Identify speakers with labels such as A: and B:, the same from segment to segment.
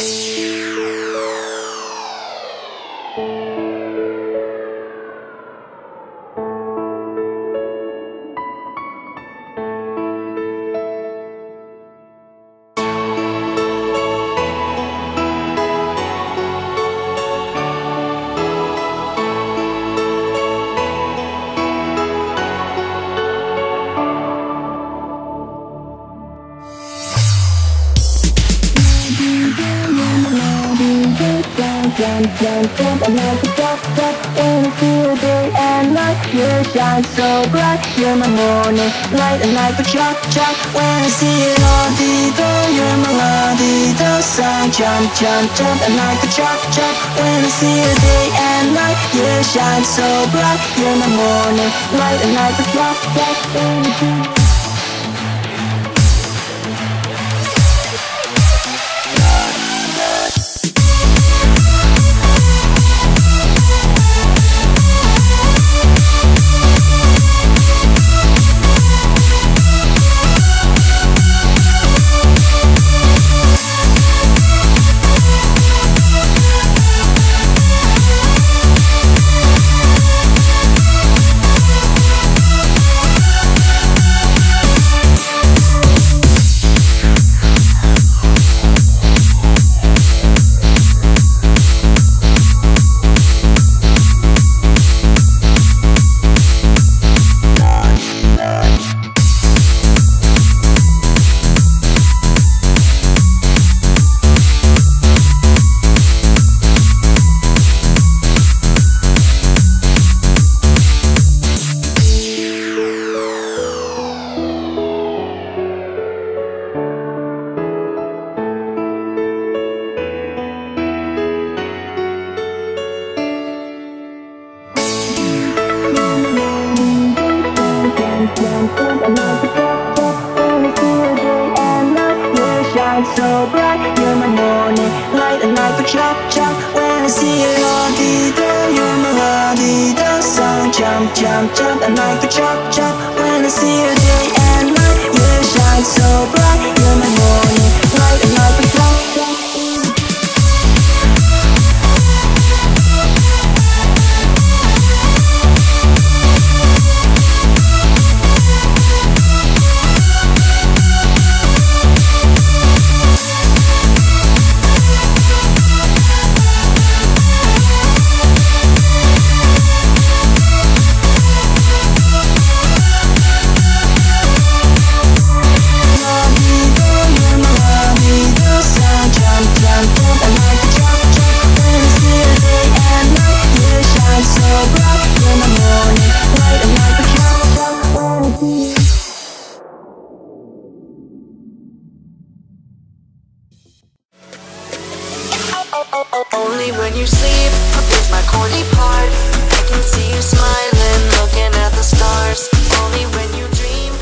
A: you jump, jump, jump And like a drop, drop into day and night You shine so bright, you're my morning light And like a chop, chop when I see it all Dito, you're my la-dito sound Jump, jump, jump And like a chop, chop when I see it day and night You shine so bright, you're my morning light And like a drop, drop into so bright You're my morning light and chop chop When I see you on You're my Jump jump jump and like a chop chop When I see you day and night You shine so bright. You're my morning light and a chop chop
B: Only when you sleep is my corny part. I can see you smiling, looking at the stars. Only when you dream.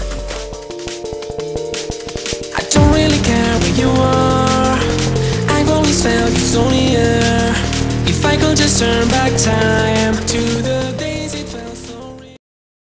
C: I don't really care where you are. I've always felt you so near. If I could just turn back time,